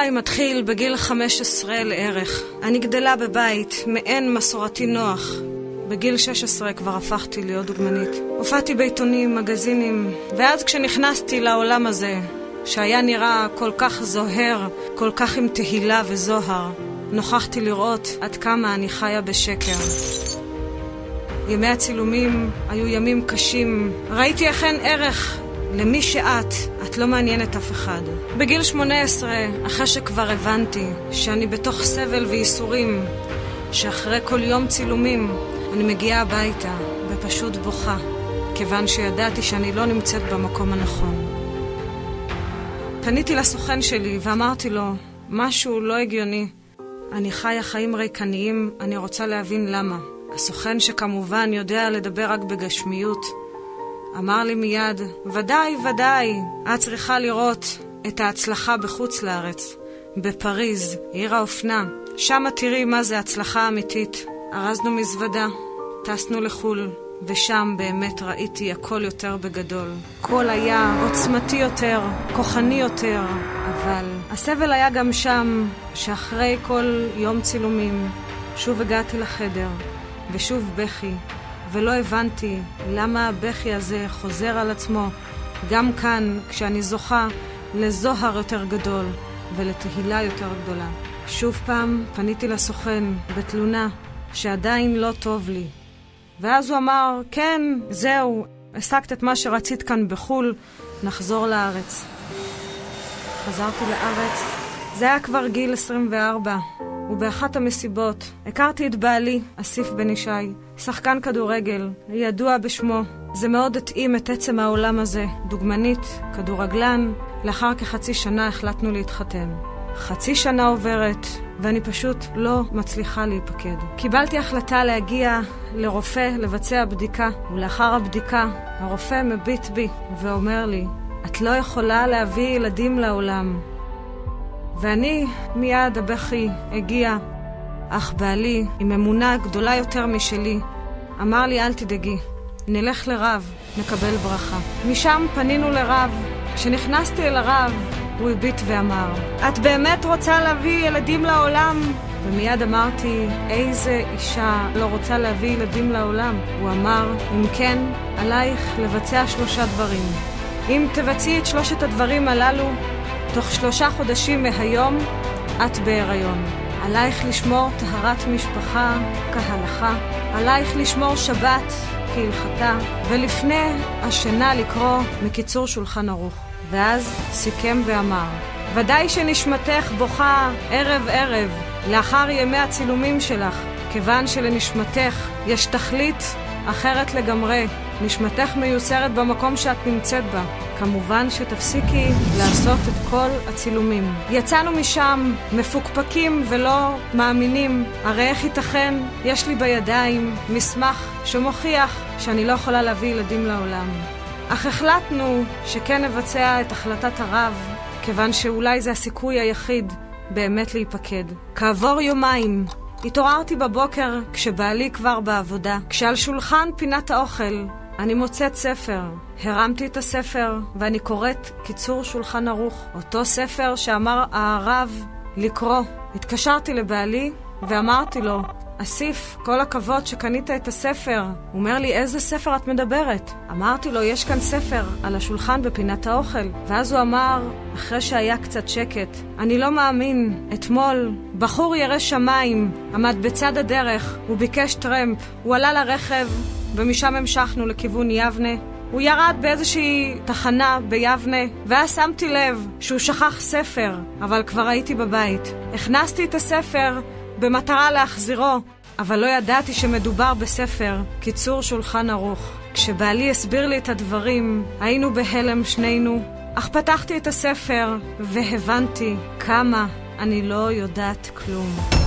חיי מתחיל בגיל 15 לערך. אני גדלה בבית מעין מסורתי נוח. בגיל 16 כבר הפכתי להיות דוגמנית. הופעתי בעיתונים, מגזינים, ואז כשנכנסתי לעולם הזה, שהיה נראה כל כך זוהר, כל כך עם תהילה וזוהר, נוכחתי לראות עד כמה אני חיה בשקר. ימי הצילומים היו ימים קשים. ראיתי אכן ערך למי שאת, את לא מעניינת אף אחד. בגיל 18, אחרי שכבר הבנתי שאני בתוך סבל וייסורים, שאחרי כל יום צילומים אני מגיעה הביתה ופשוט בוכה, כיוון שידעתי שאני לא נמצאת במקום הנכון. פניתי לסוכן שלי ואמרתי לו, משהו לא הגיוני. אני חיה חיים ריקניים, אני רוצה להבין למה. הסוכן שכמובן יודע לדבר רק בגשמיות, אמר לי מיד, ודאי, ודאי, את צריכה לראות את ההצלחה בחוץ לארץ, בפריז, עיר האופנה. שם תראי מה זה הצלחה אמיתית. ארזנו מזוודה, טסנו לחו"ל, ושם באמת ראיתי הכל יותר בגדול. קול היה עוצמתי יותר, כוחני יותר, אבל הסבל היה גם שם, שאחרי כל יום צילומים, שוב הגעתי לחדר, ושוב בכי, ולא הבנתי למה הבכי הזה חוזר על עצמו גם כאן, כשאני זוכה לזוהר יותר גדול ולתהילה יותר גדולה. שוב פעם פניתי לסוכן בתלונה שעדיין לא טוב לי. ואז הוא אמר, כן, זהו, השגת את מה שרצית כאן בחו"ל, נחזור לארץ. חזרתי לארץ, זה היה כבר גיל 24. ובאחת המסיבות הכרתי את בעלי, אסיף בן ישי, שחקן כדורגל, ידוע בשמו. זה מאוד התאים את עצם העולם הזה, דוגמנית, כדורגלן. לאחר כחצי שנה החלטנו להתחתן. חצי שנה עוברת, ואני פשוט לא מצליחה להיפקד. קיבלתי החלטה להגיע לרופא לבצע בדיקה, ולאחר הבדיקה הרופא מביט בי ואומר לי, את לא יכולה להביא ילדים לעולם. ואני, מיד הבכי הגיע, אך בעלי, עם אמונה גדולה יותר משלי, אמר לי, אל תדאגי, נלך לרב, נקבל ברכה. משם פנינו לרב. כשנכנסתי אל הרב, הוא הביט ואמר, את באמת רוצה להביא ילדים לעולם? ומיד אמרתי, איזה אישה לא רוצה להביא ילדים לעולם? הוא אמר, אם כן, עלייך לבצע שלושה דברים. אם תבצעי את שלושת הדברים הללו, תוך שלושה חודשים מהיום את בהיריון. עלייך לשמור טהרת משפחה כהלכה, עלייך לשמור שבת כהלכתה, ולפני השינה לקרוא מקיצור שולחן ערוך. ואז סיכם ואמר, ודאי שנשמתך בוכה ערב-ערב לאחר ימי הצילומים שלך, כיוון שלנשמתך יש תכלית אחרת לגמרי. נשמתך מיוסרת במקום שאת נמצאת בה. כמובן שתפסיקי לעשות את כל הצילומים. יצאנו משם מפוקפקים ולא מאמינים, הרי איך ייתכן? יש לי בידיים מסמך שמוכיח שאני לא יכולה להביא ילדים לעולם. אך החלטנו שכן נבצע את החלטת הרב, כיוון שאולי זה הסיכוי היחיד באמת להיפקד. כעבור יומיים התעוררתי בבוקר כשבעלי כבר בעבודה, כשעל שולחן פינת האוכל אני מוצאת ספר. הרמתי את הספר ואני קוראת קיצור שולחן ערוך. אותו ספר שאמר הרב לקרוא. התקשרתי לבעלי ואמרתי לו, אסיף, כל הכבוד שקנית את הספר. הוא אומר לי, איזה ספר את מדברת? אמרתי לו, יש כאן ספר על השולחן בפינת האוכל. ואז הוא אמר, אחרי שהיה קצת שקט, אני לא מאמין, אתמול בחור ירא שמיים עמד בצד הדרך, הוא ביקש טרמפ, הוא עלה לרכב ומשם המשכנו לכיוון יבנה. הוא ירד באיזושהי תחנה ביבנה, ואז שמתי לב שהוא שכח ספר, אבל כבר הייתי בבית. הכנסתי את הספר במטרה להחזירו, אבל לא ידעתי שמדובר בספר קיצור שולחן ערוך. כשבעלי הסביר לי את הדברים, היינו בהלם שנינו, אך פתחתי את הספר והבנתי כמה אני לא יודעת כלום.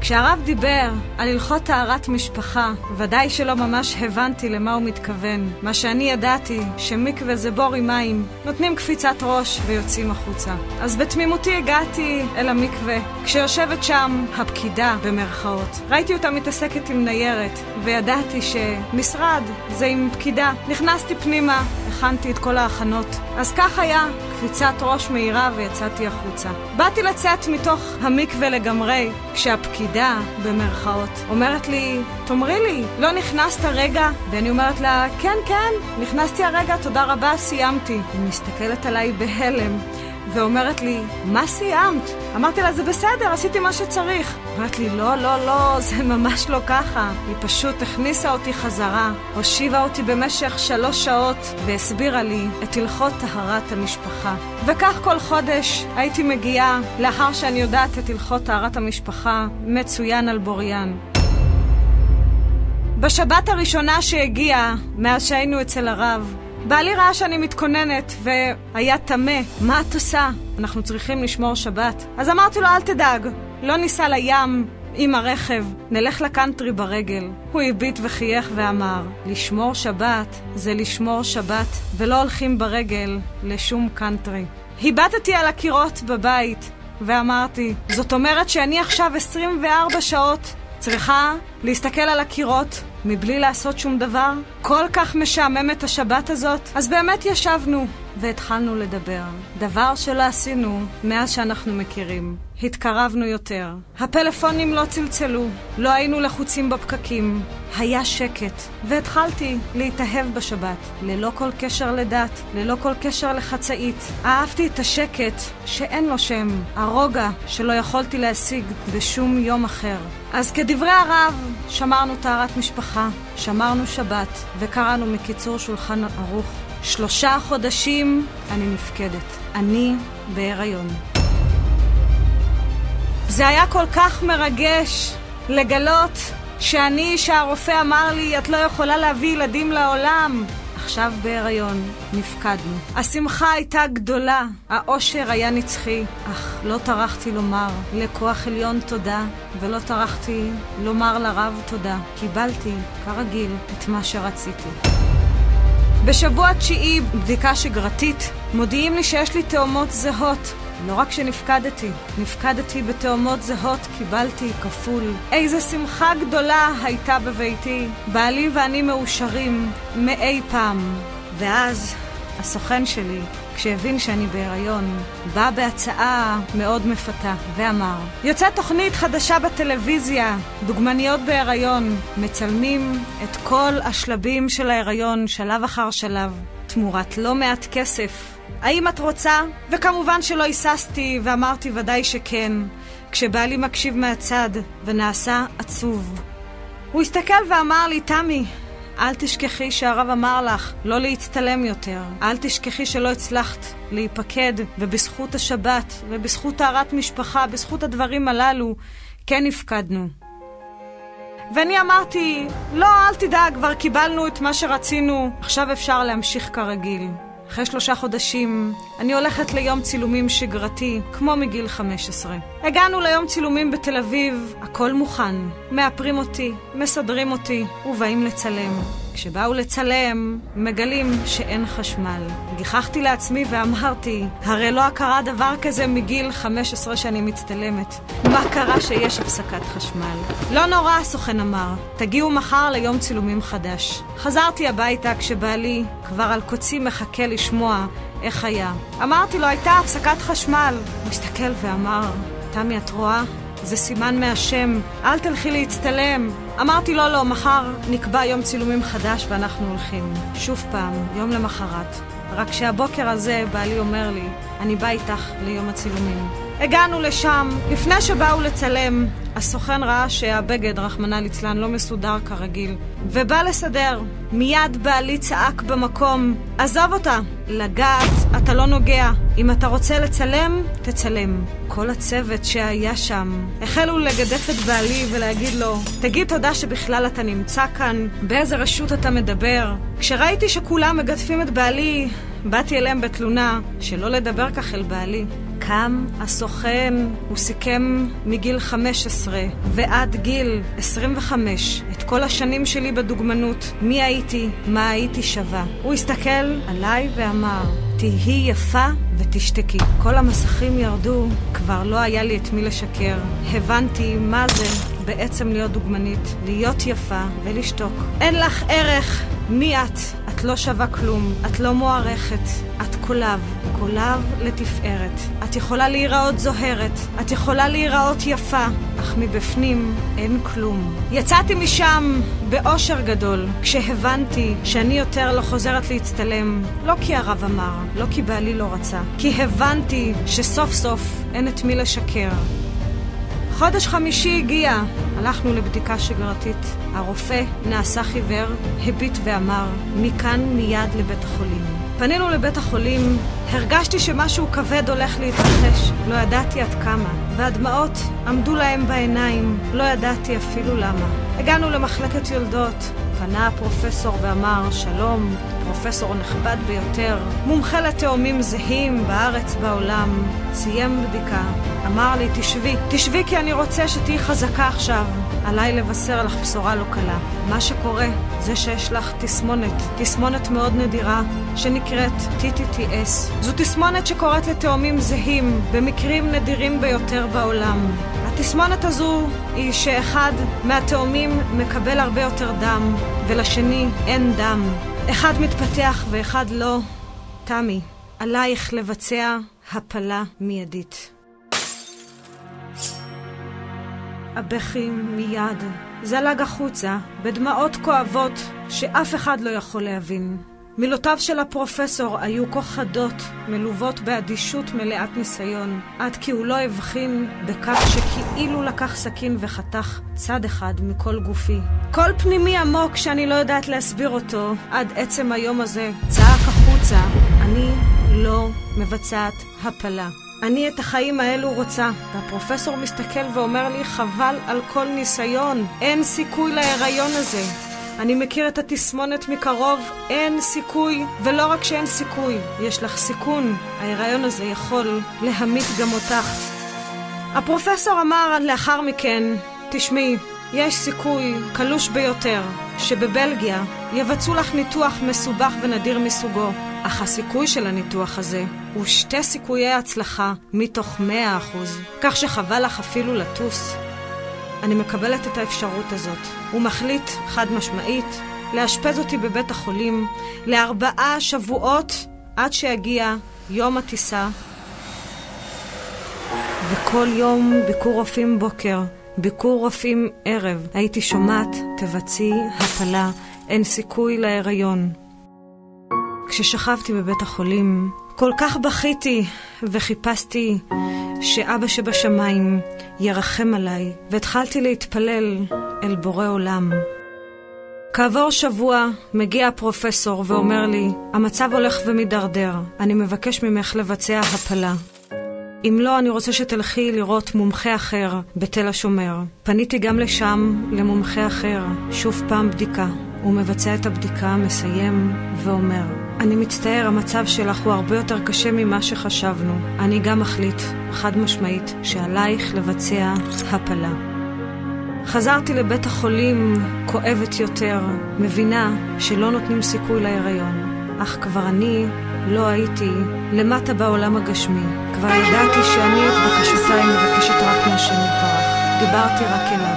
כשהרב דיבר על הלכות טהרת משפחה, ודאי שלא ממש הבנתי למה הוא מתכוון. מה שאני ידעתי, שמקווה זה בור עם מים, נותנים קפיצת ראש ויוצאים החוצה. אז בתמימותי הגעתי אל המקווה, כשיושבת שם הפקידה, במרכאות. ראיתי אותה מתעסקת עם ניירת, וידעתי שמשרד זה עם פקידה. נכנסתי פנימה, הכנתי את כל ההכנות. אז כך היה, קפיצת ראש מהירה ויצאתי החוצה. באתי לצאת מתוך המקווה לגמרי, כשהפקידה, במרכאות, אומרת לי, תאמרי לי, לא נכנסת רגע? ואני אומרת לה, כן, כן, נכנסתי הרגע, תודה רבה, סיימתי. היא מסתכלת עליי בהלם. ואומרת לי, מה סיימת? אמרתי לה, זה בסדר, עשיתי מה שצריך. אמרת לי, לא, לא, לא, זה ממש לא ככה. היא פשוט הכניסה אותי חזרה, הושיבה אותי במשך שלוש שעות, והסבירה לי את הלכות טהרת המשפחה. וכך כל חודש הייתי מגיעה, לאחר שאני יודעת את הלכות טהרת המשפחה, מצוין על בוריין. בשבת הראשונה שהגיעה, מאז שהיינו אצל הרב, בעלי ראה שאני מתכוננת, והיה טמא, מה את עושה? אנחנו צריכים לשמור שבת. אז אמרתי לו, אל תדאג, לא ניסע לים עם הרכב, נלך לקאנטרי ברגל. הוא הביט וחייך ואמר, לשמור שבת זה לשמור שבת, ולא הולכים ברגל לשום קאנטרי. הבטתי על הקירות בבית, ואמרתי, זאת אומרת שאני עכשיו 24 שעות צריכה להסתכל על הקירות מבלי לעשות שום דבר? כל כך משעממת השבת הזאת? אז באמת ישבנו והתחלנו לדבר. דבר שלא עשינו מאז שאנחנו מכירים. התקרבנו יותר. הפלאפונים לא צלצלו, לא היינו לחוצים בפקקים. היה שקט, והתחלתי להתאהב בשבת, ללא כל קשר לדת, ללא כל קשר לחצאית. אהבתי את השקט שאין לו שם, הרוגע שלא יכולתי להשיג בשום יום אחר. אז כדברי הרב, שמרנו טהרת משפחה, שמרנו שבת, וקראנו מקיצור שולחן ערוך. שלושה חודשים אני נפקדת. אני בהיריון. זה היה כל כך מרגש לגלות שאני, שהרופא אמר לי, את לא יכולה להביא ילדים לעולם. עכשיו בהיריון, נפקדנו. השמחה הייתה גדולה, האושר היה נצחי, אך לא טרחתי לומר לכוח עליון תודה, ולא טרחתי לומר לרב תודה. קיבלתי, כרגיל, את מה שרציתי. בשבוע תשיעי, בדיקה שגרתית, מודיעים לי שיש לי תאומות זהות. לא רק שנפקדתי, נפקדתי בתאומות זהות, קיבלתי כפול. איזה שמחה גדולה הייתה בביתי. בעלי ואני מאושרים מאי פעם. ואז הסוכן שלי, כשהבין שאני בהיריון, בא בהצעה מאוד מפתה ואמר, יוצאת תוכנית חדשה בטלוויזיה, דוגמניות בהיריון, מצלמים את כל השלבים של ההיריון, שלב אחר שלב, תמורת לא מעט כסף. האם את רוצה? וכמובן שלא היססתי ואמרתי ודאי שכן, כשבעלי מקשיב מהצד ונעשה עצוב. הוא הסתכל ואמר לי, תמי, אל תשכחי שהרב אמר לך לא להצטלם יותר. אל תשכחי שלא הצלחת להיפקד, ובזכות השבת, ובזכות טהרת משפחה, בזכות הדברים הללו, כן הפקדנו. ואני אמרתי, לא, אל תדאג, כבר קיבלנו את מה שרצינו, עכשיו אפשר להמשיך כרגיל. אחרי שלושה חודשים, אני הולכת ליום צילומים שגרתי, כמו מגיל 15. הגענו ליום צילומים בתל אביב, הכל מוכן. מאפרים אותי, מסדרים אותי, ובאים לצלם. כשבאו לצלם, מגלים שאין חשמל. גיחכתי לעצמי ואמרתי, הרי לא קרה דבר כזה מגיל 15 שאני מצטלמת. מה קרה שיש הפסקת חשמל? לא נורא, הסוכן אמר, תגיעו מחר ליום צילומים חדש. חזרתי הביתה כשבעלי כבר על קוצי מחכה לשמוע איך היה. אמרתי לו, הייתה הפסקת חשמל. הוא הסתכל ואמר, תמי, את רואה? זה סימן מהשם, אל תלכי להצטלם. אמרתי לו, לא, מחר נקבע יום צילומים חדש ואנחנו הולכים. שוב פעם, יום למחרת. רק שהבוקר הזה בעלי אומר לי, אני בא איתך ליום הצילומים. הגענו לשם, לפני שבאו לצלם, הסוכן ראה שהבגד, רחמנא ליצלן, לא מסודר כרגיל, ובא לסדר. מיד בעלי צעק במקום, עזוב אותה, לגעת אתה לא נוגע. אם אתה רוצה לצלם, תצלם. כל הצוות שהיה שם החלו לגדף את בעלי ולהגיד לו, תגיד תודה שבכלל אתה נמצא כאן, באיזה רשות אתה מדבר. כשראיתי שכולם מגדפים את בעלי, באתי אליהם בתלונה שלא לדבר כך אל בעלי. קם הסוכן, הוא סיכם מגיל 15 ועד גיל 25 את כל השנים שלי בדוגמנות, מי הייתי, מה הייתי שווה. הוא הסתכל עליי ואמר, תהי יפה ותשתקי. כל המסכים ירדו, כבר לא היה לי את מי לשקר. הבנתי מה זה בעצם להיות דוגמנית, להיות יפה ולשתוק. אין לך ערך מי את? את לא שווה כלום, את לא מוערכת, את קולב, קולב לתפארת. את יכולה להיראות זוהרת, את יכולה להיראות יפה, אך מבפנים אין כלום. יצאתי משם באושר גדול, כשהבנתי שאני יותר לא חוזרת להצטלם, לא כי הרב אמר, לא כי בעלי לא רצה, כי הבנתי שסוף סוף אין את מי לשקר. חודש חמישי הגיע, הלכנו לבדיקה שגרתית. הרופא נעשה חיוור, הביט ואמר, מכאן מיד לבית החולים. פנינו לבית החולים, הרגשתי שמשהו כבד הולך להתרחש, לא ידעתי עד כמה, והדמעות עמדו להם בעיניים, לא ידעתי אפילו למה. הגענו למחלקת יולדות, פנה הפרופסור ואמר, שלום, פרופסור נכבד ביותר, מומחה לתאומים זהים בארץ בעולם, סיים בדיקה, אמר לי, תשבי, תשבי כי אני רוצה שתהיי חזקה עכשיו. עליי לבשר לך בשורה לא קלה. מה שקורה זה שיש לך תסמונת, תסמונת מאוד נדירה, שנקראת TTTS. זו תסמונת שקורית לתאומים זהים, במקרים נדירים ביותר בעולם. התסמונת הזו היא שאחד מהתאומים מקבל הרבה יותר דם, ולשני אין דם. אחד מתפתח ואחד לא. תמי, עלייך לבצע הפלה מיידית. הבכי מיד זלג החוצה בדמעות כואבות שאף אחד לא יכול להבין. מילותיו של הפרופסור היו כה חדות, מלוות באדישות מלאת ניסיון, עד כי הוא לא הבחין בכך שכאילו לקח סכין וחתך צד אחד מכל גופי. קול פנימי עמוק שאני לא יודעת להסביר אותו, עד עצם היום הזה, צעק החוצה, אני לא מבצעת הפלה. אני את החיים האלו רוצה. והפרופסור מסתכל ואומר לי, חבל על כל ניסיון, אין סיכוי להיריון הזה. אני מכיר את התסמונת מקרוב, אין סיכוי, ולא רק שאין סיכוי, יש לך סיכון. ההיריון הזה יכול להמית גם אותך. הפרופסור אמר לאחר מכן, תשמעי, יש סיכוי קלוש ביותר שבבלגיה יבצעו לך ניתוח מסובך ונדיר מסוגו, אך הסיכוי של הניתוח הזה הוא שתי סיכויי הצלחה מתוך מאה אחוז, כך שחבל לך אפילו לטוס. אני מקבלת את האפשרות הזאת. הוא מחליט, חד משמעית, לאשפז אותי בבית החולים לארבעה שבועות עד שיגיע יום הטיסה. וכל יום ביקור רופאים בוקר, ביקור רופאים ערב. הייתי שומעת, תבצעי הפלה, אין סיכוי להיריון. כששכבתי בבית החולים, כל כך בכיתי וחיפשתי שאבא שבשמיים ירחם עליי, והתחלתי להתפלל אל בורא עולם. כעבור שבוע מגיע הפרופסור ואומר לי, המצב הולך ומידרדר, אני מבקש ממך לבצע הפלה. אם לא, אני רוצה שתלכי לראות מומחה אחר בתל השומר. פניתי גם לשם, למומחה אחר, שוב פעם בדיקה. הוא מבצע את הבדיקה, מסיים ואומר, אני מצטער, המצב שלך הוא הרבה יותר קשה ממה שחשבנו. אני גם מחליט, חד משמעית, שעלייך לבצע הפלה. חזרתי לבית החולים כואבת יותר, מבינה שלא נותנים סיכוי להיריון. אך כבר אני לא הייתי למטה בעולם הגשמי. כבר ידעתי שאני את בקשותיי מבקשת רק מהשם יתברך. דיברתי רק אליו.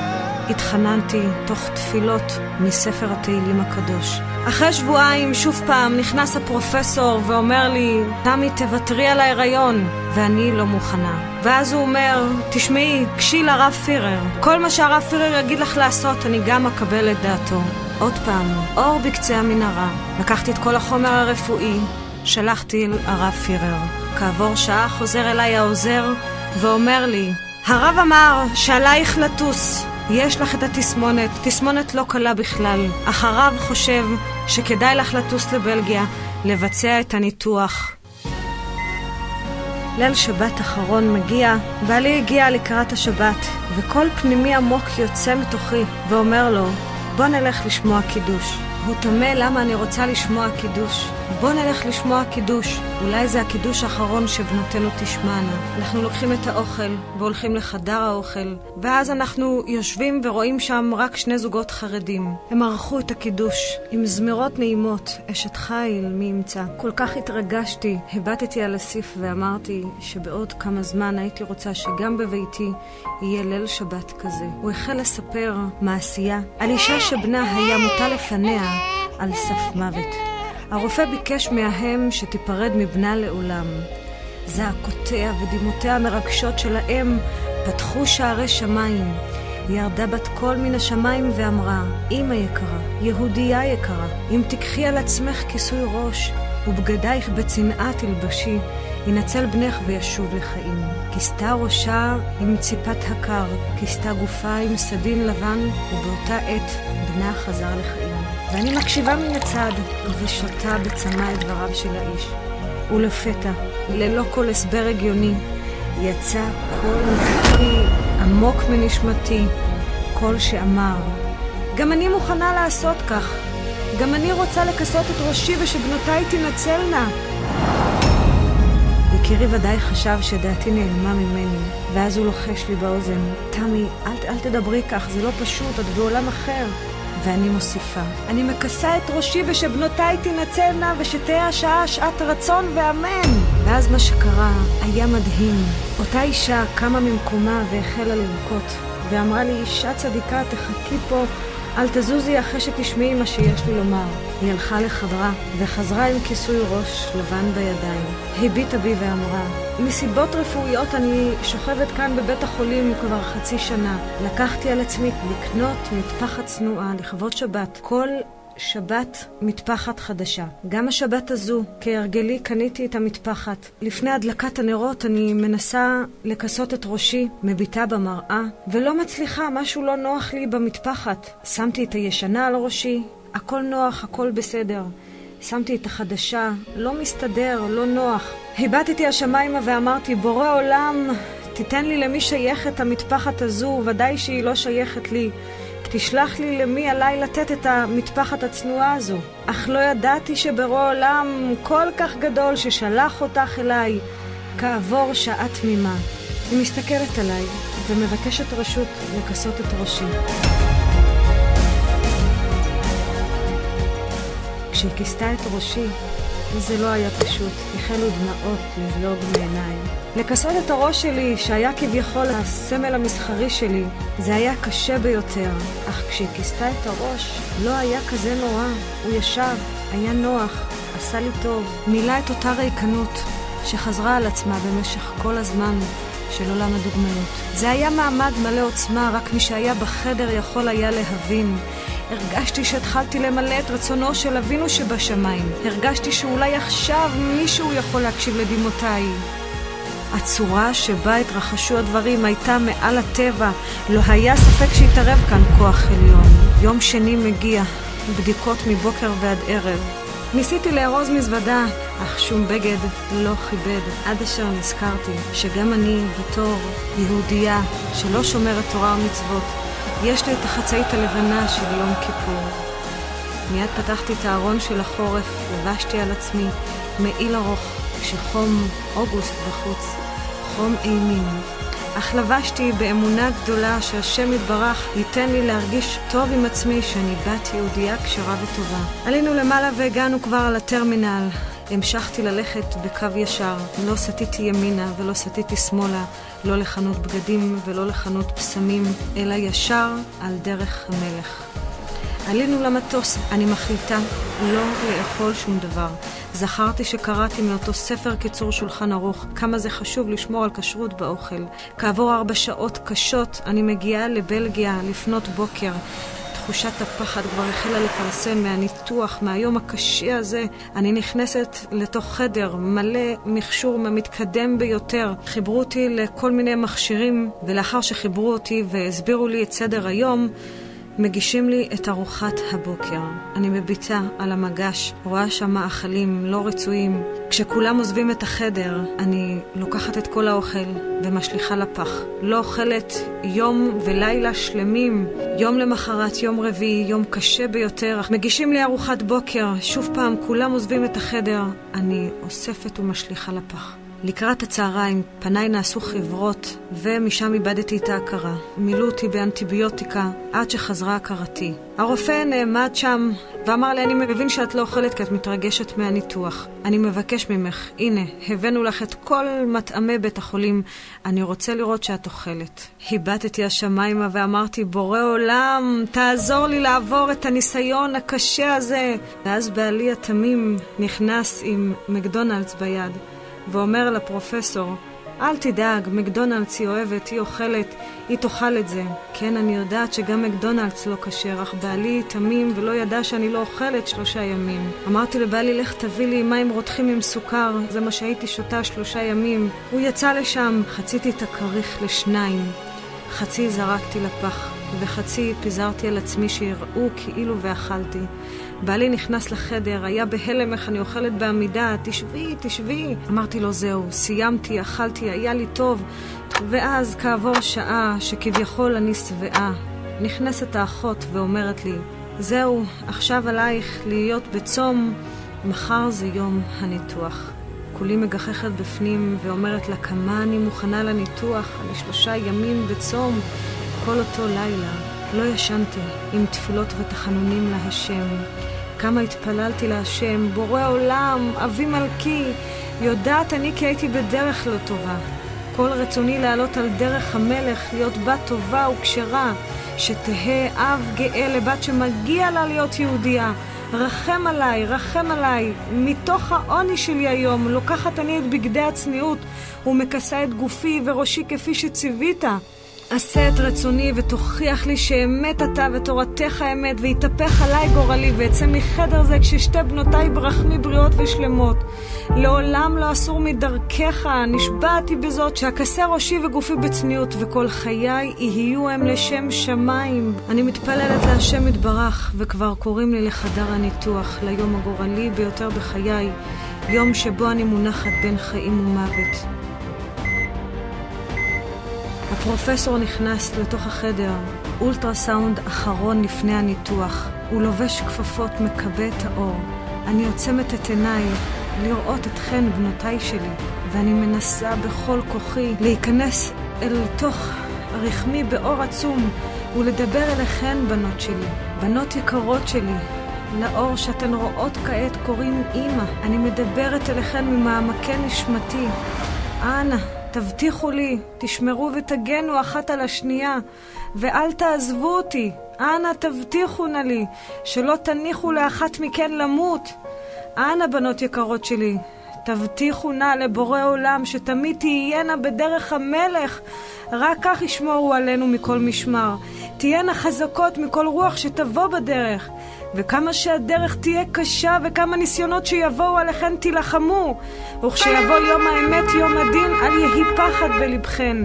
התחננתי תוך תפילות מספר התהילים הקדוש. אחרי שבועיים שוב פעם נכנס הפרופסור ואומר לי, תמי תוותרי על ההיריון, ואני לא מוכנה. ואז הוא אומר, תשמעי, גשי לרב פירר. כל מה שהרב פירר יגיד לך לעשות, אני גם אקבל את דעתו. עוד פעם, אור בקצה המנהרה. לקחתי את כל החומר הרפואי, שלחתי אל הרב פירר. כעבור שעה חוזר אליי העוזר ואומר לי, הרב אמר שעלייך לטוס. יש לך את התסמונת, תסמונת לא קלה בכלל, הרב חושב שכדאי לך לטוס לבלגיה, לבצע את הניתוח. ליל שבת אחרון מגיע, בעלי הגיע לקראת השבת, וקול פנימי עמוק יוצא מתוכי, ואומר לו, בוא נלך לשמוע קידוש. הוא תמה למה אני רוצה לשמוע קידוש. בוא נלך לשמוע קידוש. אולי זה הקידוש האחרון שבנותינו תשמענה. אנחנו לוקחים את האוכל והולכים לחדר האוכל, ואז אנחנו יושבים ורואים שם רק שני זוגות חרדים. הם ערכו את הקידוש עם זמירות נעימות, אשת חיל מי ימצא. כל כך התרגשתי, הבטתי על הסיף ואמרתי שבעוד כמה זמן הייתי רוצה שגם בביתי יהיה ליל שבת כזה. הוא החל לספר מעשייה על אישה שבנה היה מוטל לפניה על סף מוות. הרופא ביקש מהאם שתיפרד מבנה לעולם. זעקותיה ודמעותיה המרגשות של האם פתחו שערי שמיים. ירדה בת קול מן השמיים ואמרה, אמא יקרה, יהודייה יקרה, אם תיקחי על עצמך כיסוי ראש, ובגדייך בצנעה תלבשי, ינצל בנך וישוב לחיים. כיסתה ראשה עם ציפת הקר, כיסתה גופה עם סדין לבן, ובאותה עת בנה חזר לחיים. ואני מקשיבה מן הצד, ושותה בצמא את דבריו של האיש. ולפתע, ללא כל הסבר הגיוני, יצא קול נפקי עמוק מנשמתי, קול שאמר, גם אני מוכנה לעשות כך. גם אני רוצה לכסות את ראשי ושבנותיי תנצלנה. יקירי ודאי חשב שדעתי נעלמה ממני, ואז הוא לוחש לי באוזן, תמי, אל, אל תדברי כך, זה לא פשוט, את בעולם אחר. ואני מוסיפה, אני מכסה את ראשי ושבנותיי תנצלנה ושתהא השעה שעת רצון ואמן. ואז מה שקרה היה מדהים. אותה אישה קמה ממקומה והחלה לבכות, ואמרה לי, אישה צדיקה, תחכי פה אל תזוזי אחרי שתשמעי מה שיש לי לומר. היא הלכה לחדרה, וחזרה עם כיסוי ראש לבן בידיים. הביטה בי ואמרה, מסיבות רפואיות אני שוכבת כאן בבית החולים כבר חצי שנה. לקחתי על עצמי לקנות מטפחת צנועה לכבוד שבת. כל שבת מטפחת חדשה. גם השבת הזו, כהרגלי, קניתי את המטפחת. לפני הדלקת הנרות אני מנסה לכסות את ראשי, מביטה במראה, ולא מצליחה, משהו לא נוח לי במטפחת. שמתי את הישנה על ראשי, הכל נוח, הכל בסדר. שמתי את החדשה, לא מסתדר, לא נוח. הבטתי השמיימה ואמרתי, בורא עולם, תיתן לי למי שייכת המטפחת הזו, ודאי שהיא לא שייכת לי. תשלח לי למי עליי לתת את המטפחת הצנועה הזו. אך לא ידעתי שברוא עולם כל כך גדול ששלח אותך אליי כעבור שעה תמימה. היא מסתכלת עליי ומבקשת רשות לכסות את ראשי. כשהיא כיסתה את ראשי, וזה לא היה פשוט, החלו דמעות לזלוג מעיניי. לכסות את הראש שלי, שהיה כביכול הסמל המסחרי שלי, זה היה קשה ביותר, אך כשהיא כיסתה את הראש, לא היה כזה נורא. הוא ישב, היה נוח, עשה לי טוב, מילא את אותה ריקנות שחזרה על עצמה במשך כל הזמן של עולם הדוגמנות. זה היה מעמד מלא עוצמה, רק מי שהיה בחדר יכול היה להבין. הרגשתי שהתחלתי למלא את רצונו של אבינו שבשמיים. הרגשתי שאולי עכשיו מישהו יכול להקשיב לדמעותיי. הצורה שבה התרחשו הדברים הייתה מעל הטבע. לא היה ספק שהתערב כאן כוח עליון. יום שני מגיע, בדיקות מבוקר ועד ערב. ניסיתי לארוז מזוודה, אך שום בגד לא כיבד, עד אשר נזכרתי שגם אני, בתור יהודייה שלא שומרת תורה ומצוות, יש לי את החצאית הלבנה של יום כיפור. מיד פתחתי את הארון של החורף, לבשתי על עצמי מעיל ארוך, כשחום אוגוסט בחוץ, חום אימים. אך לבשתי באמונה גדולה שהשם יתברך ייתן לי להרגיש טוב עם עצמי שאני בת יהודייה כשרה וטובה. עלינו למעלה והגענו כבר על הטרמינל. המשכתי ללכת בקו ישר, לא סטיתי ימינה ולא סטיתי שמאלה, לא לחנות בגדים ולא לחנות פסמים, אלא ישר על דרך המלך. עלינו למטוס, אני מחליטה לא לאכול שום דבר. זכרתי שקראתי מאותו ספר קיצור שולחן ערוך כמה זה חשוב לשמור על כשרות באוכל. כעבור ארבע שעות קשות אני מגיעה לבלגיה לפנות בוקר. תחושת הפחד כבר החלה לפרסם מהניתוח, מהיום הקשה הזה. אני נכנסת לתוך חדר מלא מכשור מהמתקדם ביותר. חיברו אותי לכל מיני מכשירים, ולאחר שחיברו אותי והסבירו לי את סדר היום, מגישים לי את ארוחת הבוקר. אני מביטה על המגש, רואה שם מאכלים לא רצויים. כשכולם עוזבים את החדר, אני לוקחת את כל האוכל ומשליכה לפח. לא אוכלת יום ולילה שלמים. יום למחרת, יום רביעי, יום קשה ביותר. מגישים לי ארוחת בוקר, שוב פעם, כולם עוזבים את החדר. אני אוספת ומשליכה לפח. לקראת הצהריים פניי נעשו חברות, ומשם איבדתי את ההכרה. מילאו אותי באנטיביוטיקה עד שחזרה הכרתי. הרופא נעמד שם ואמר לי, אני מבין שאת לא אוכלת כי את מתרגשת מהניתוח. אני מבקש ממך, הנה, הבאנו לך את כל מטעמי בית החולים, אני רוצה לראות שאת אוכלת. הבטתי השמיימה ואמרתי, בורא עולם, תעזור לי לעבור את הניסיון הקשה הזה. ואז בעלי התמים נכנס עם מקדונלדס ביד. ואומר לפרופסור, אל תדאג, מקדונלדס היא אוהבת, היא אוכלת, היא תאכל את זה. כן, אני יודעת שגם מקדונלדס לא כשר, אך בעלי תמים ולא ידע שאני לא אוכלת שלושה ימים. אמרתי לבעלי, לך תביא לי מים רותחים עם סוכר, זה מה שהייתי שותה שלושה ימים. הוא יצא לשם, חציתי את הכריך לשניים. חצי זרקתי לפח, וחצי פיזרתי על עצמי שיראו כאילו ואכלתי. בעלי נכנס לחדר, היה בהלם איך אני אוכלת בעמידה, תשבי, תשבי. אמרתי לו, זהו, סיימתי, אכלתי, היה לי טוב. ואז, כעבור שעה, שכביכול אני שבעה, נכנסת האחות ואומרת לי, זהו, עכשיו עלייך להיות בצום, מחר זה יום הניתוח. כולי מגחכת בפנים ואומרת לה כמה אני מוכנה לניתוח, אני שלושה ימים בצום, כל אותו לילה. לא ישנתי עם תפילות ותחנונים להשם. כמה התפללתי להשם, בורא עולם, אבי מלכי, יודעת אני כי הייתי בדרך לא טובה. כל רצוני לעלות על דרך המלך, להיות בת טובה וכשרה, שתהא אב גאה לבת שמגיע לה להיות יהודייה. רחם עליי, רחם עליי. מתוך העוני שלי היום לוקחת אני את בגדי הצניעות ומכסה את גופי וראשי כפי שציווית. עשה את רצוני ותוכיח לי שאמת אתה ותורתך אמת ויתהפך עליי גורלי ואצא מחדר זה כששתי בנותיי ברחמי בריאות ושלמות. לעולם לא אסור מדרכך, נשבעתי בזאת שאכסה ראשי וגופי בצניעות וכל חיי יהיו הם לשם שמיים. אני מתפללת להשם יתברך וכבר קוראים לי לחדר הניתוח, ליום הגורלי ביותר בחיי, יום שבו אני מונחת בין חיים ומוות. הפרופסור נכנס לתוך החדר, אולטרסאונד אחרון לפני הניתוח. הוא לובש כפפות, מכבה את האור. אני עוצמת את עיניי לראות את חן בנותיי שלי, ואני מנסה בכל כוחי להיכנס אל תוך רחמי באור עצום ולדבר אליכן, בנות שלי, בנות יקרות שלי, לאור שאתן רואות כעת קוראים אימא. אני מדברת אליכן ממעמקי נשמתי. אנא, תבטיחו לי, תשמרו ותגנו אחת על השנייה, ואל תעזבו אותי. אנא תבטיחו נא לי, שלא תניחו לאחת מכן למות. אנא, בנות יקרות שלי, תבטיחו נא לבורא עולם שתמיד תהיינה בדרך המלך, רק כך ישמורו עלינו מכל משמר. תהיינה חזקות מכל רוח שתבוא בדרך. וכמה שהדרך תהיה קשה וכמה ניסיונות שיבואו עליכן תילחמו. וכשיבוא יום האמת, יום הדין, אל יהי פחד בלבכן.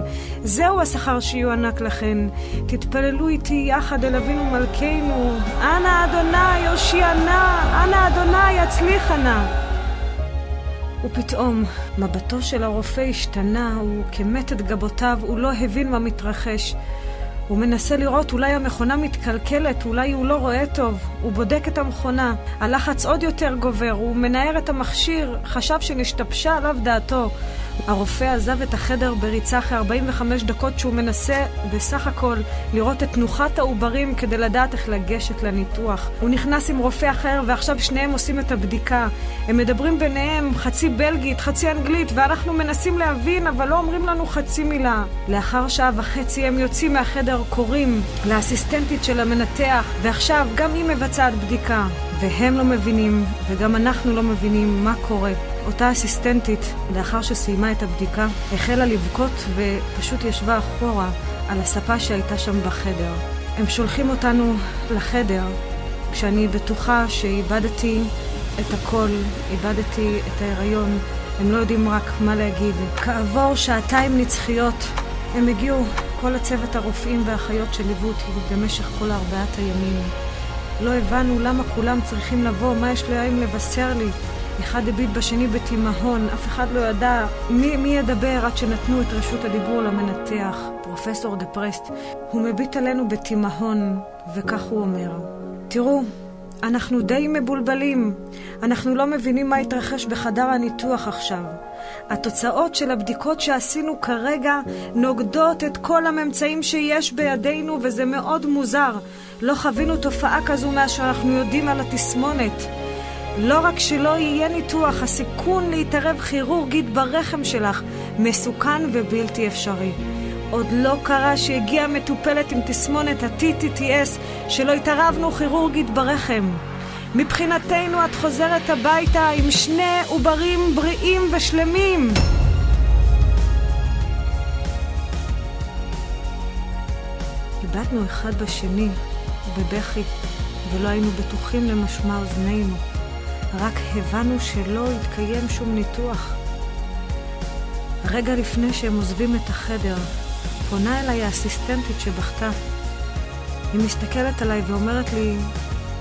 זהו השכר שיוענק לכן. תתפללו איתי יחד אל אבינו מלכנו. אנא אדוני הושיע נא, אנא אדוני יצליחה נא. ופתאום מבטו של הרופא השתנה, הוא כמת את גבותיו, הוא לא הבין מה מתרחש. הוא מנסה לראות, אולי המכונה מתקלקלת, אולי הוא לא רואה טוב. הוא בודק את המכונה. הלחץ עוד יותר גובר, הוא מנער את המכשיר, חשב שנשתבשה עליו דעתו. הרופא עזב את החדר בריצה אחרי 45 דקות שהוא מנסה בסך הכל לראות את תנוחת העוברים כדי לדעת איך לגשת לניתוח. הוא נכנס עם רופא אחר ועכשיו שניהם עושים את הבדיקה. הם מדברים ביניהם חצי בלגית, חצי אנגלית, ואנחנו מנסים להבין אבל לא אומרים לנו חצי מילה. לאחר שעה וחצי הם יוצאים מהחדר, קוראים לאסיסטנטית של המנתח, ועכשיו גם היא מבצעת בדיקה. והם לא מבינים, וגם אנחנו לא מבינים מה קורה. אותה אסיסטנטית, לאחר שסיימה את הבדיקה, החלה לבכות ופשוט ישבה אחורה על הספה שהייתה שם בחדר. הם שולחים אותנו לחדר, כשאני בטוחה שאיבדתי את הכל, איבדתי את ההיריון, הם לא יודעים רק מה להגיד. כעבור שעתיים נצחיות, הם הגיעו, כל הצוות הרופאים והאחיות שליוו אותי במשך כל ארבעת הימים. לא הבנו למה כולם צריכים לבוא, מה יש להם לבשר לי. אחד הביט בשני בתימהון, אף אחד לא ידע מי, מי ידבר עד שנתנו את רשות הדיבור למנתח, פרופסור דה פרסט. הוא מביט עלינו בתימהון, וכך הוא אומר: תראו, אנחנו די מבולבלים. אנחנו לא מבינים מה התרחש בחדר הניתוח עכשיו. התוצאות של הבדיקות שעשינו כרגע נוגדות את כל הממצאים שיש בידינו, וזה מאוד מוזר. לא חווינו תופעה כזו מאז שאנחנו יודעים על התסמונת. לא רק שלא יהיה ניתוח, הסיכון להתערב כירורגית ברחם שלך מסוכן ובלתי אפשרי. עוד לא קרה שהגיעה מטופלת עם תסמונת ה-TTTS שלא התערבנו כירורגית ברחם. מבחינתנו את חוזרת הביתה עם שני עוברים בריאים ושלמים. איבדנו אחד בשני בבכי, ולא היינו בטוחים למשמע אוזנינו. רק הבנו שלא התקיים שום ניתוח. רגע לפני שהם עוזבים את החדר, פונה אליי האסיסטנטית שבכתה. היא מסתכלת עליי ואומרת לי,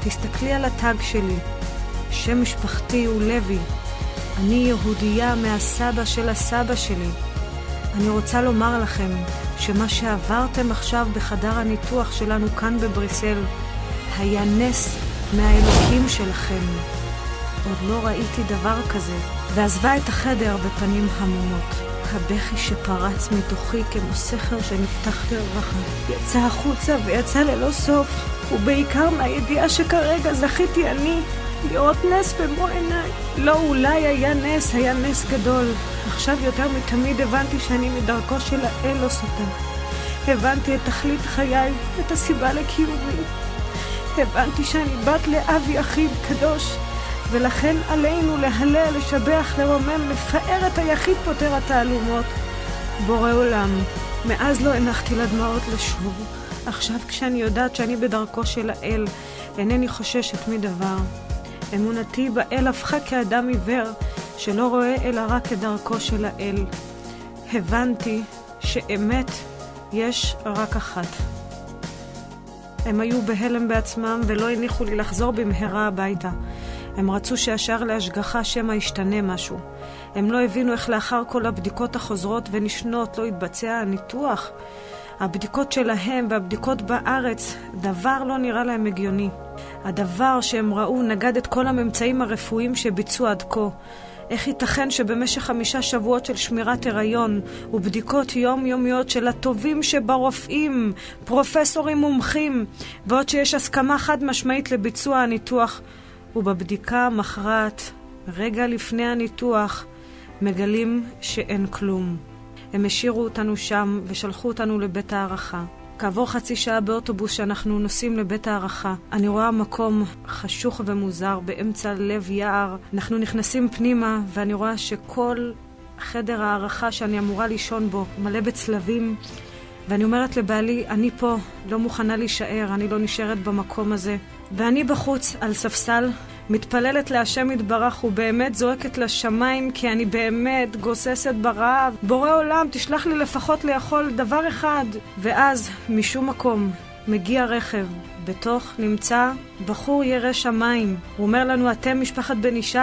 תסתכלי על הטאג שלי. שם משפחתי הוא לוי. אני יהודייה מהסבא של הסבא שלי. אני רוצה לומר לכם שמה שעברתם עכשיו בחדר הניתוח שלנו כאן בבריסל היה נס מהאלוקים שלכם. עוד לא ראיתי דבר כזה, ועזבה את החדר בפנים המומות. הבכי שפרץ מתוכי כמו סכר שנפתח לרווחה. יצא החוצה ויצא ללא סוף, ובעיקר מהידיעה שכרגע זכיתי אני לראות נס במו עיניי. לא אולי היה נס, היה נס גדול. עכשיו יותר מתמיד הבנתי שאני מדרכו של האל לא סוטה. הבנתי את תכלית חיי, את הסיבה לקיומי. הבנתי שאני בת לאבי אחיו קדוש, ולכן עלינו להלל, לשבח, לרומם, לפאר את היחיד פותר התעלומות. בורא עולם, מאז לא הנחתי לדמעות לשוב. עכשיו כשאני יודעת שאני בדרכו של האל, אינני חוששת מדבר. אמונתי באל הפכה כאדם עיוור, שלא רואה אלא רק את דרכו של האל. הבנתי שאמת יש רק אחת. הם היו בהלם בעצמם ולא הניחו לי לחזור במהרה הביתה. הם רצו שישר להשגחה שמא ישתנה משהו. הם לא הבינו איך לאחר כל הבדיקות החוזרות ונשנות לא יתבצע הניתוח. הבדיקות שלהם והבדיקות בארץ, דבר לא נראה להם הגיוני. הדבר שהם ראו נגד את כל הממצאים הרפואיים שביצעו עד כה. איך ייתכן שבמשך חמישה שבועות של שמירת הריון ובדיקות יומיומיות של הטובים שברופאים, פרופסורים מומחים, ועוד שיש הסכמה חד משמעית לביצוע הניתוח, ובבדיקה המכרעת, רגע לפני הניתוח, מגלים שאין כלום. הם השאירו אותנו שם ושלחו אותנו לבית הערכה. כעבור חצי שעה באוטובוס שאנחנו נוסעים לבית הערכה, אני רואה מקום חשוך ומוזר באמצע לב יער. אנחנו נכנסים פנימה ואני רואה שכל חדר הערכה שאני אמורה לישון בו מלא בצלבים. ואני אומרת לבעלי, אני פה, לא מוכנה להישאר, אני לא נשארת במקום הזה. ואני בחוץ, על ספסל, מתפללת להשם יתברך ובאמת זועקת לשמיים כי אני באמת גוססת ברעב. בורא עולם, תשלח לי לפחות לאכול דבר אחד. ואז, משום מקום, מגיע רכב. בתוך נמצא בחור ירא שמיים. הוא אומר לנו, אתם משפחת בן ישי?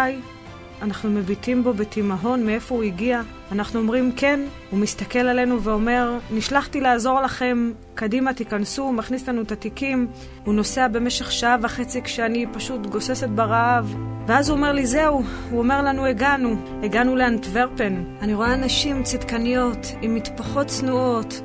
אנחנו מביטים בו בתימהון מאיפה הוא הגיע. אנחנו אומרים כן, הוא מסתכל עלינו ואומר, נשלחתי לעזור לכם, קדימה תיכנסו, הוא מכניס לנו את התיקים. הוא נוסע במשך שעה וחצי כשאני פשוט גוססת ברעב. ואז הוא אומר לי, זהו, הוא אומר לנו, הגענו, הגענו לאנטוורפן. אני רואה נשים צדקניות עם מטפחות צנועות,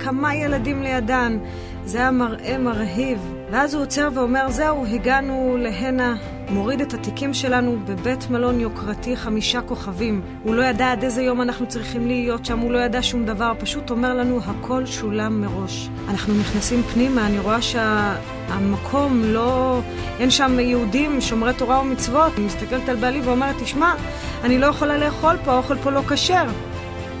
כמה ילדים לידן. זה היה מראה מרהיב. ואז הוא עוצר ואומר, זהו, הגענו להנה. מוריד את התיקים שלנו בבית מלון יוקרתי חמישה כוכבים. הוא לא ידע עד איזה יום אנחנו צריכים להיות שם, הוא לא ידע שום דבר, פשוט אומר לנו, הכל שולם מראש. אנחנו נכנסים פנימה, אני רואה שהמקום שה... לא... אין שם יהודים שומרי תורה ומצוות. אני מסתכלת על בעלי ואומרת, תשמע, אני לא יכולה לאכול פה, האוכל פה לא כשר.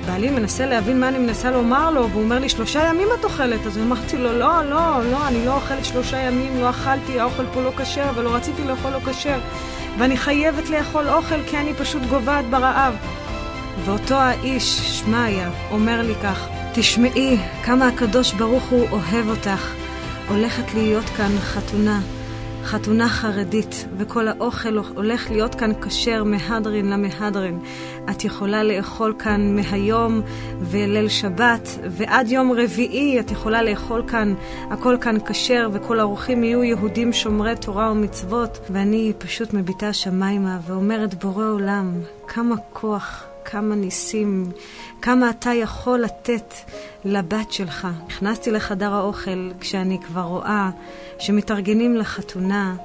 בעלי מנסה להבין מה אני מנסה לומר לו, והוא אומר לי, שלושה ימים את אוכלת. אז אמרתי לו, לא, לא, לא, אני לא אוכלת שלושה ימים, לא אכלתי, האוכל פה לא כשר, ולא רציתי לאכול לא כשר. ואני חייבת לאכול אוכל כי אני פשוט גוועת ברעב. ואותו האיש, שמעיה, אומר לי כך, תשמעי כמה הקדוש ברוך הוא אוהב אותך. הולכת להיות כאן חתונה. חתונה חרדית, וכל האוכל הולך להיות כאן כשר מהדרין למהדרין. את יכולה לאכול כאן מהיום וליל שבת, ועד יום רביעי את יכולה לאכול כאן, הכל כאן כשר, וכל האורחים יהיו יהודים שומרי תורה ומצוות. ואני פשוט מביטה שמיימה ואומרת, בורא עולם, כמה כוח. כמה ניסים, כמה אתה יכול לתת לבת שלך. נכנסתי לחדר האוכל כשאני כבר רואה שמתארגנים לחתונה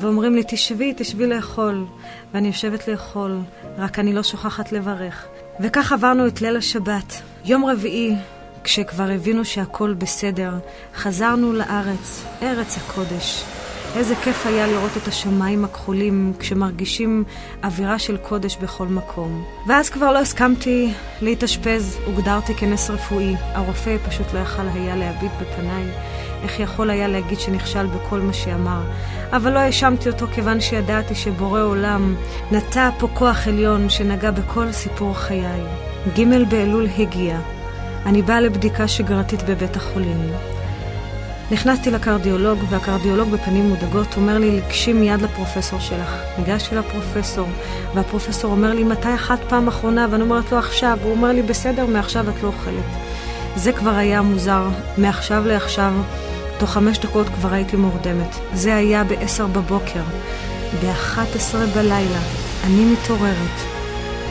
ואומרים לי, תשבי, תשבי לאכול. ואני יושבת לאכול, רק אני לא שוכחת לברך. וכך עברנו את ליל השבת. יום רביעי, כשכבר הבינו שהכל בסדר, חזרנו לארץ, ארץ הקודש. איזה כיף היה לראות את השמיים הכחולים כשמרגישים אווירה של קודש בכל מקום. ואז כבר לא הסכמתי להתאשפז, הוגדרתי כנס רפואי. הרופא פשוט לא יכל היה להביט בפניי. איך יכול היה להגיד שנכשל בכל מה שאמר? אבל לא האשמתי אותו כיוון שידעתי שבורא עולם נטע פה כוח עליון שנגע בכל סיפור חיי. ג' באלול הגיע. אני באה לבדיקה שגרתית בבית החולים. נכנסתי לקרדיולוג, והקרדיולוג בפנים מודאגות אומר לי, לגשי מיד לפרופסור שלך. ניגשתי לפרופסור, והפרופסור אומר לי, מתי אכלת פעם אחרונה? ואני אומרת לו, עכשיו. הוא אומר לי, בסדר, מעכשיו את לא אוכלת. זה כבר היה מוזר. מעכשיו לעכשיו, תוך חמש דקות כבר הייתי מורדמת. זה היה בעשר בבוקר. ב-11 בלילה אני מתעוררת.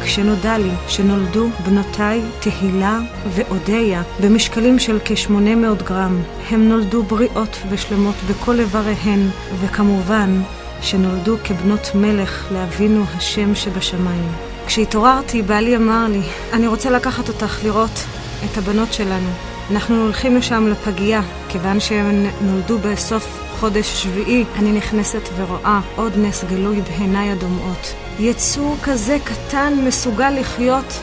כשנודע לי שנולדו בנותיי תהילה ואודיה במשקלים של כ-800 גרם, הם נולדו בריאות ושלמות בכל איבריהן, וכמובן שנולדו כבנות מלך לאבינו השם שבשמיים. כשהתעוררתי, בעלי אמר לי, אני רוצה לקחת אותך לראות את הבנות שלנו. אנחנו הולכים לשם לפגייה, כיוון שהם נולדו בסוף חודש שביעי, אני נכנסת ורואה עוד נס גלוי בעיניי הדומעות. יצור כזה קטן מסוגל לחיות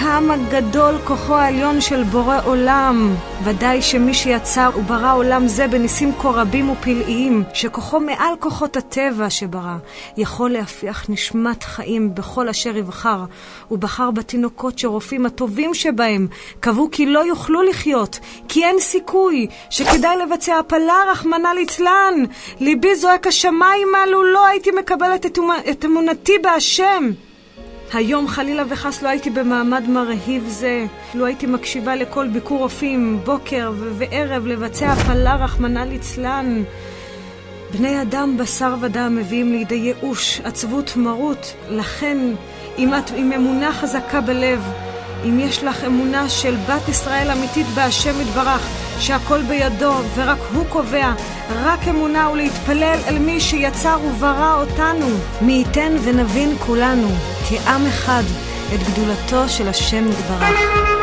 כמה גדול כוחו העליון של בורא עולם. ודאי שמי שיצר וברא עולם זה בניסים כה רבים ופלאיים, שכוחו מעל כוחות הטבע שברא, יכול להפיח נשמת חיים בכל אשר יבחר. הוא בחר בתינוקות שרופאים הטובים שבהם קבעו כי לא יוכלו לחיות, כי אין סיכוי, שכדאי לבצע הפלה, רחמנא ליצלן. ליבי זועק השמיימה, לו לא הייתי מקבלת את אמונתי בהשם. היום חלילה וחס לא הייתי במעמד מרהיב זה, לו הייתי מקשיבה לכל ביקור רופאים, בוקר וערב, לבצע הפלה רחמנא ליצלן. בני אדם בשר ודם מביאים לידי ייאוש, עצבות, מרות. לכן, אם את עם אמונה חזקה בלב, אם יש לך אמונה של בת ישראל אמיתית בהשם יתברך, שהכל בידו ורק הוא קובע, רק אמונה ולהתפלל אל מי שיצר וברא אותנו. מי ייתן ונבין כולנו, כעם אחד, את גדולתו של השם יתברך.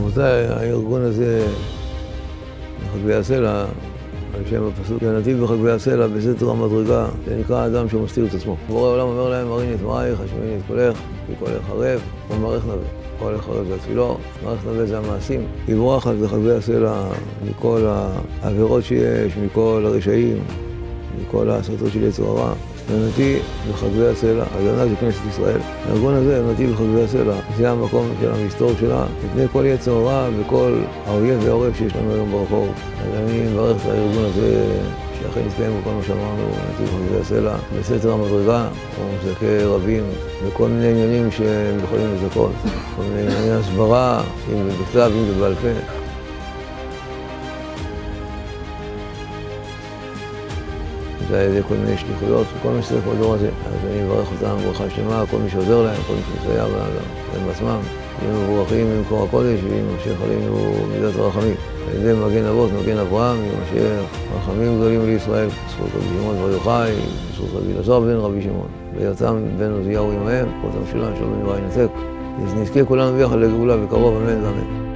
רבותיי, הארגון הזה, חגבי הסלע, על שם הפסוק, הנתיב בחגבי הסלע בסתר המדרגה, זה נקרא אדם שמסתיר את עצמו. בורא העולם אומר להם, מריני את מרייך, השמיני את קולך, וקולך ערב, ומערך נווה. קולך ערב זה התפילו, מערך נווה זה המעשים. יבורכת בחגבי הסלע מכל העבירות שיש, מכל הרשעים, מכל הסרטות של יצר הרע. אמונתי בחגבי הסלע, הגנה זה כנסת ישראל. הארגון הזה, אמונתי בחגבי הסלע, זה המקום של המסתור שלה, מפני כל יצר רע וכל האויב והעורף שיש לנו היום ברחוב. אז אני מברך את הארגון הזה, שאכן יסתיים בכל מה שאמרנו, אמונתי בחגבי הסלע, בסתר המדרגה, או מזכה רבים, וכל מיני עניינים שהם יכולים לזכות, כל מיני ענייני הסברה, אם זה בכתב, אם זה בעל פה. על ידי כל מיני שליחויות, וכל מה שצריך בדור הזה. אז אני מברך אותם ברכה שלמה, כל מי שעוזר להם, כל מי שמסייע להם בעצמם. יהיו מבורכים ממקור הקודש, וימשך עלינו מידת הרחמים. על ידי מגן אבות, מגן אברהם, ימשך רחמים גדולים לישראל, בזכות רבי שמעון בר יוחאי, בזכות רבי אלעזר בן רבי שמעון, ויותם בן עוזיהו עמהם, כבוד המשולם שלום במהרה ינתק. נזכה כולנו ביחד לגאולה בקרוב, אמן ואמן.